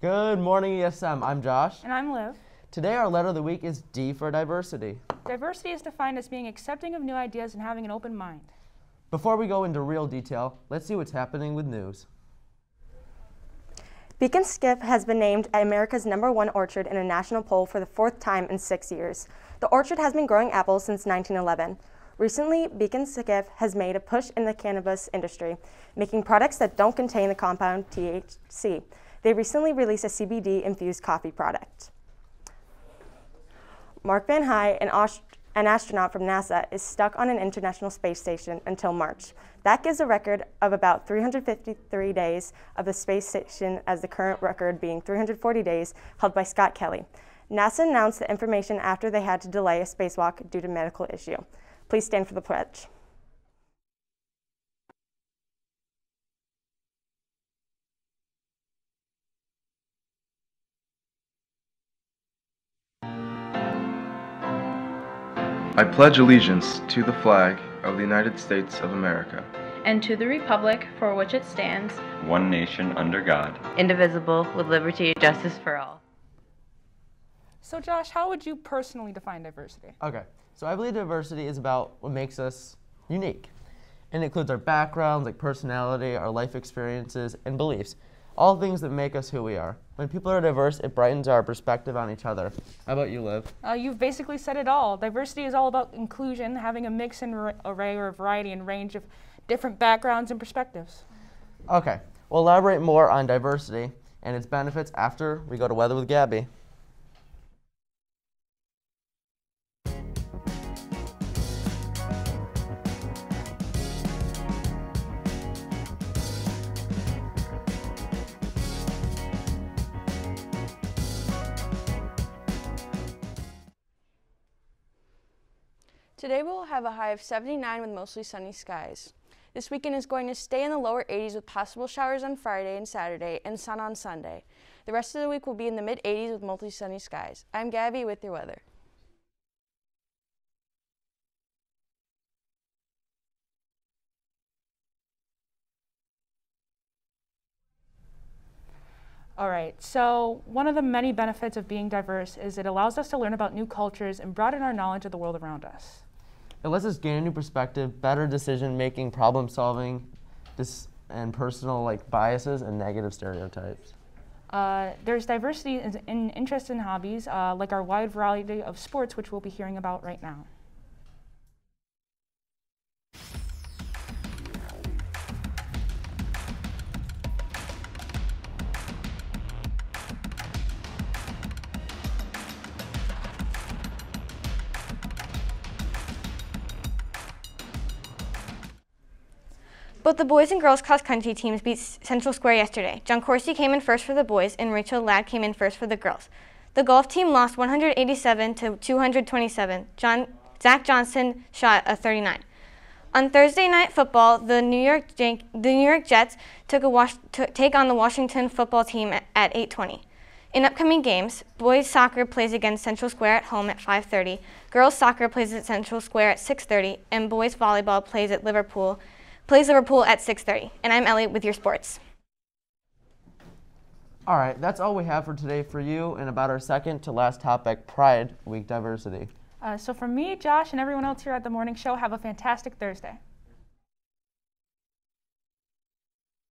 Good morning, ESM. I'm Josh. And I'm Liv. Today, our letter of the week is D for diversity. Diversity is defined as being accepting of new ideas and having an open mind. Before we go into real detail, let's see what's happening with news. Beak & Skiff has been named America's number one orchard in a national poll for the fourth time in six years. The orchard has been growing apples since 1911. Recently, Beak & Skiff has made a push in the cannabis industry, making products that don't contain the compound THC. They recently released a CBD infused coffee product. Mark Vande Hei, an, an, astronaut from NASA, is stuck on an International Space Station until March. That gives a record of about 353 days of the space station, as the current record being 340 days held by Scott Kelly. NASA announced the information after they had to delay a spacewalk due to medical issue. Please stand for the pledge. I pledge allegiance to the flag of the United States of America and to the republic for which it stands, one nation under God, indivisible, with liberty and justice for all. So, Josh, how would you personally define diversity? Okay, so I believe diversity is about what makes us unique. And it includes our backgrounds, like personality, our life experiences, and beliefs all things that make us who we are. When people are diverse, it brightens our perspective on each other. How about you, Liv? Uh, you've basically said it all. Diversity is all about inclusion, having a mix and array or variety and range of different backgrounds and perspectives. Okay, we'll elaborate more on diversity and its benefits after we go to Weather with Gabby. Today we'll have a high of 79 with mostly sunny skies. This weekend is going to stay in the lower 80s with possible showers on Friday and Saturday and sun on Sunday. The rest of the week will be in the mid 80s with mostly sunny skies. I'm Gabby with your weather. All right, so one of the many benefits of being diverse is it allows us to learn about new cultures and broaden our knowledge of the world around us. It lets us gain a new perspective, better decision making, problem solving, and personal like biases and negative stereotypes. Uh, there's diversity in, in interests and hobbies, uh, like our wide variety of sports, which we'll be hearing about right now. Both the boys and girls cross country teams beat Central Square yesterday. John Corsi came in first for the boys and Rachel Ladd came in first for the girls. The golf team lost 187 to 227. John, Zach Johnson shot a 39. On Thursday night football, the New York, the New York Jets took a take on the Washington football team at, at 8:20. In upcoming games, boys soccer plays against Central Square at home at 5:30. Girls soccer plays at Central Square at 6:30, and boys volleyball plays at Liverpool plays Liverpool at 6.30. And I'm Ellie with your sports. All right, that's all we have for today for you and about our second to last topic, Pride Week Diversity. Uh, so for me, Josh, and everyone else here at the morning show, have a fantastic Thursday.